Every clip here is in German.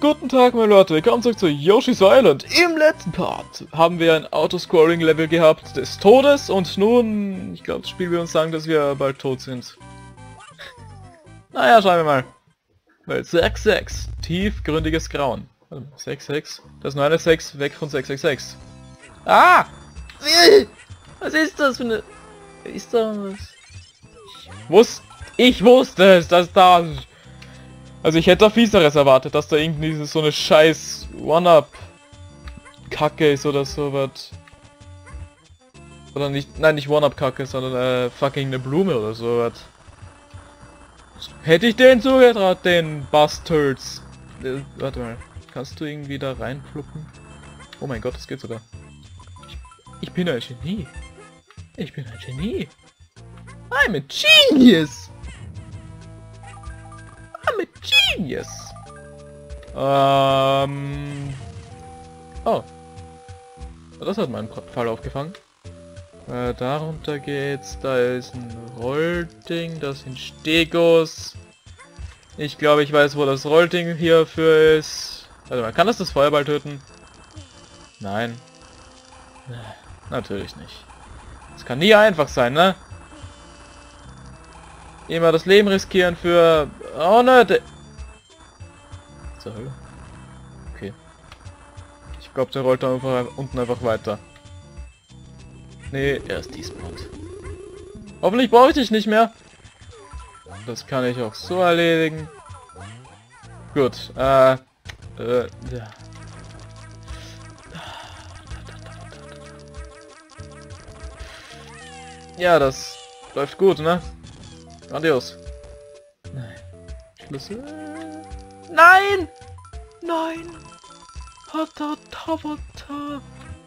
Guten Tag meine Leute, willkommen zurück zu Yoshi's Island. Im letzten Part haben wir ein Autoscrolling-Level gehabt des Todes und nun, ich glaube, das Spiel will uns sagen, dass wir bald tot sind. naja, schauen wir mal. Weil 6-6, tiefgründiges Grauen. Warte mal, 6-6, das ist nur eine 6, weg von 666. Ah! Was ist das für eine... Ist das... Ich wusste, ich wusste es, dass da... Also ich hätte da fieseres erwartet, dass da irgendwie so eine scheiß One-Up-Kacke ist oder so was. Oder nicht, nein, nicht One-Up-Kacke, sondern äh, fucking eine Blume oder so was. Hätte ich den zugetraut, den Bastards. Äh, warte mal, kannst du irgendwie da reinpluppen? Oh mein Gott, das geht sogar. Ich, ich bin ein Genie. Ich bin ein Genie. I'm a genius! I'm a genius! Ähm... Oh. Das hat meinen Fall aufgefangen. Äh, darunter geht's. Da ist ein Rollding. Das sind Stegos. Ich glaube, ich weiß, wo das Rollding hierfür ist. Warte mal, kann das das Feuerball töten? Nein. Natürlich nicht. Das kann nie einfach sein, ne? Immer das Leben riskieren für... Oh ne, der... Zur Hölle. Okay. Ich glaube, der rollt da einfach unten einfach weiter. Nee, er ist despawned. Hoffentlich brauche ich dich nicht mehr. Das kann ich auch so erledigen. Gut, äh... äh ja. Ja, das läuft gut, ne? Adios. Nein. Schlüssel. Nein! Nein! Hata Tavata.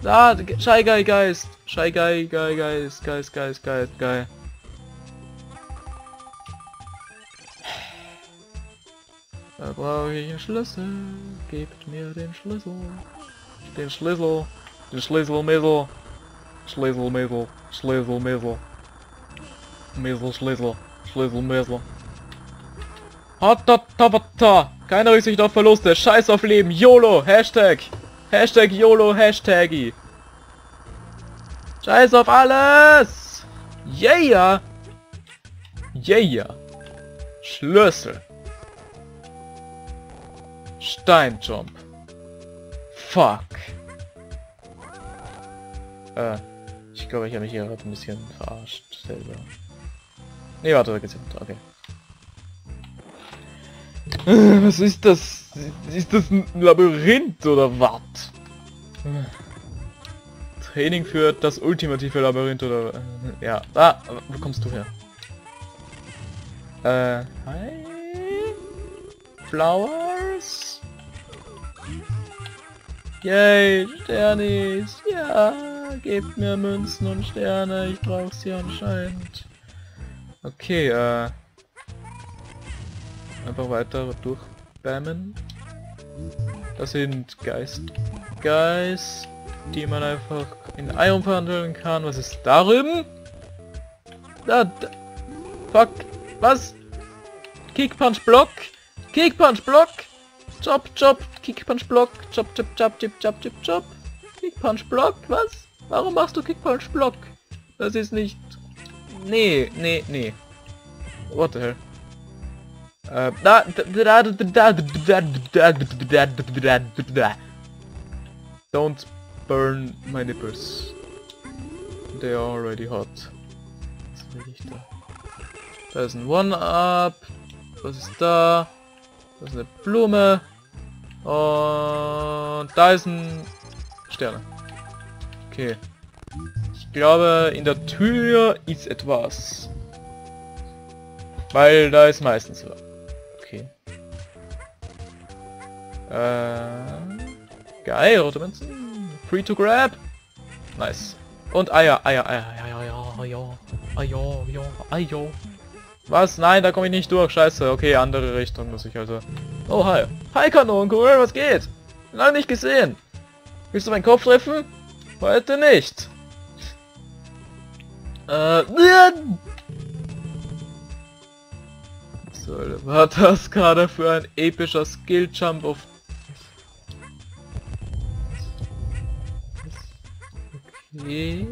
Ah, Shy Guy Geist. Shy Guy Guy Geist. Geist, Geist, Geist, Geil. Da brauche ich einen Schlüssel. Gebt mir den Schlüssel. Den Schlüssel. Den Schlüsselmittel. Schlüsselmittel. Schlüsselmittel. Mittel, Schlüssel. Schlüsselmittel. Hatatabata. Keine Rücksicht auf Verluste. Scheiß auf Leben. YOLO. Hashtag. Hashtag YOLO. Hashtaggy. Scheiß auf alles. Yeah. Yeah. Schlüssel. Steinjump. Fuck. Äh, ich glaube, ich habe mich hier gerade ein bisschen verarscht selber. Ne, warte, da geht's runter. Okay. Äh, was ist das? Ist das ein Labyrinth oder was? Training für das ultimative Labyrinth oder... Äh, ja. Ah, wo kommst du her? Äh, hi? Flowers? Yay, Sternis, ja, gebt mir Münzen und Sterne, ich brauche sie anscheinend. Okay, äh... Einfach weiter durchbammen. Das sind Geist... Geist, die man einfach in Iron verhandeln kann. Was ist da drüben? Da, da, fuck, was? Kick Punch Block? Kick Punch Block? Chop, chop, Kick Punch Block, chop, chop, chop, chop, chop, chop, chop. Kick Punch Block, was? Warum machst du Kick Punch Block? Das ist nicht... Nee, nee, nee. What the hell? Äh, Don't burn my nipples. They are already hot. Was? Da ist ein One-Up. Was ist da? Das ist eine Blume. Und da ist ein Sterne. Okay. Ich glaube, in der Tür ist etwas. Weil da ist meistens so. Okay. Äh, geil, rote Münzen. Free to grab. Nice. Und Eier, Eier, Eier, Eier, Eier, Eier, Eier, Eier, Eier. Was? Nein, da komme ich nicht durch. Scheiße. Okay, andere Richtung muss ich also. Oh, hi. Hi, Kanon, cool, was geht? Lange nicht gesehen. Willst du meinen Kopf treffen? Heute nicht. Äh, so, war das gerade für ein epischer Skill-Jump auf... Okay...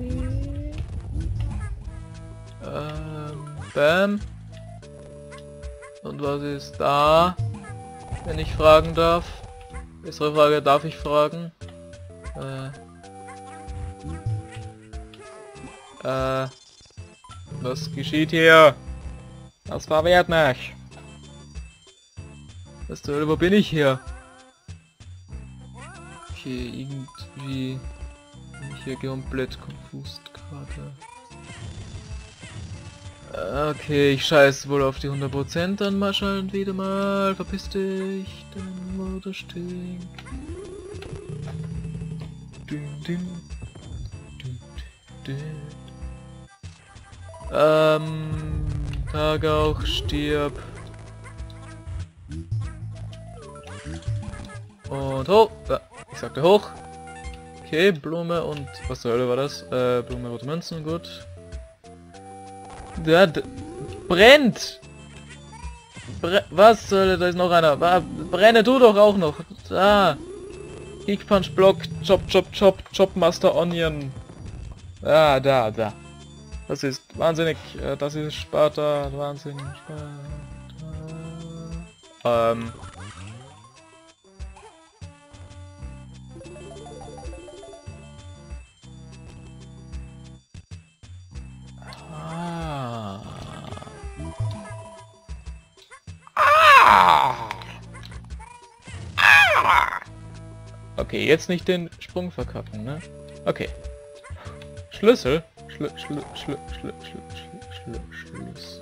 Ähm, bam. Und was ist da? Wenn ich fragen darf. Bessere Frage, darf ich fragen? Äh... Äh... Was geschieht hier? Das verwehrt mich. Was zur Hölle, wo bin ich hier? Okay, irgendwie bin ich hier komplett konfus gerade. Okay, ich scheiß wohl auf die 100% dann mal schalten wieder mal. Verpiss dich, dein Mutter stinkt. Dün, dün. Dün, dün. Ähm, Tagauch, stirb. Und hoch. Ich sagte hoch. Okay, Blume und was zur Hölle war das? Äh, Blume, rote Münzen, gut. Der brennt! Bre was zur Hölle, da ist noch einer. Brenne du doch auch noch. Da. Kick Punch Block, Chop Chop Chop, Chop Master Onion. Ah, da, da. Das ist wahnsinnig, äh, das ist Sparta, wahnsinnig Sparta. Ähm. Ah. Ah. Okay, jetzt nicht den Sprung verkacken, ne? Okay. Schlüssel? Schlü, schlü, schlü, schlü, schlü, schlü, schlü, Schluss.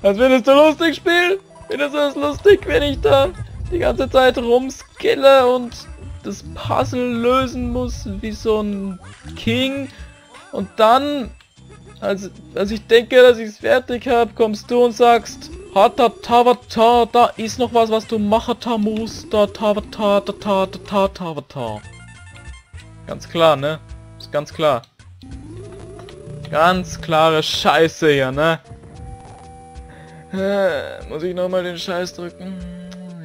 Was findest du lustig, Spiel? Findest du das lustig, wenn ich da die ganze Zeit rumskille und das Puzzle lösen muss wie so ein King und dann, als, als ich denke, dass ich es fertig habe, kommst du und sagst, Hata Tavata, da ist noch was, was du machen musst, da Tavata, da ta, da ta, Tavata. Ganz klar, ne? Ist ganz klar. Ganz klare Scheiße hier, ne? Äh, muss ich nochmal den Scheiß drücken?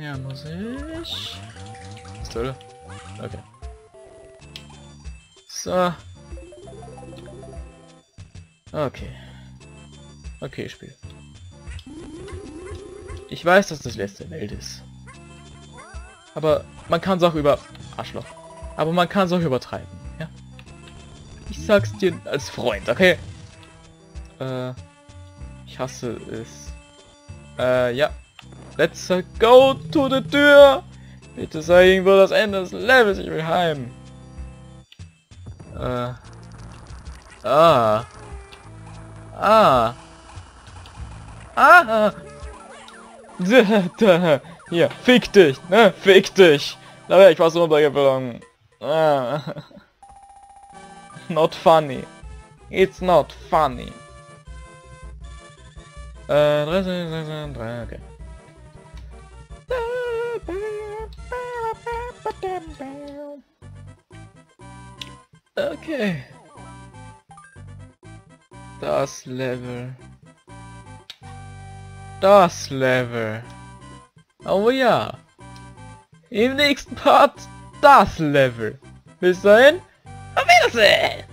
Ja, muss ich. Soll Okay. So. Okay. Okay, Spiel. Ich weiß, dass das letzte Welt ist. Aber man kann es auch über... Arschloch. Aber man kann es auch übertreiben, ja? Ich sag's dir als Freund, okay? Äh... Ich hasse es. Äh, ja. Let's go to the Tür! Bitte sei irgendwo das Ende des Levels, ich will heim. Äh. Ah. Ah. Ah. Hier, fick dich, ne? Fick dich. Da wäre ich fast runtergeflogen. Ah. Not funny. It's not funny. Äh, 3, 3, 3, okay. Okay. Das Level. Das Level. Oh ja. Im nächsten Part das Level. Bis dahin. Auf Wiedersehen.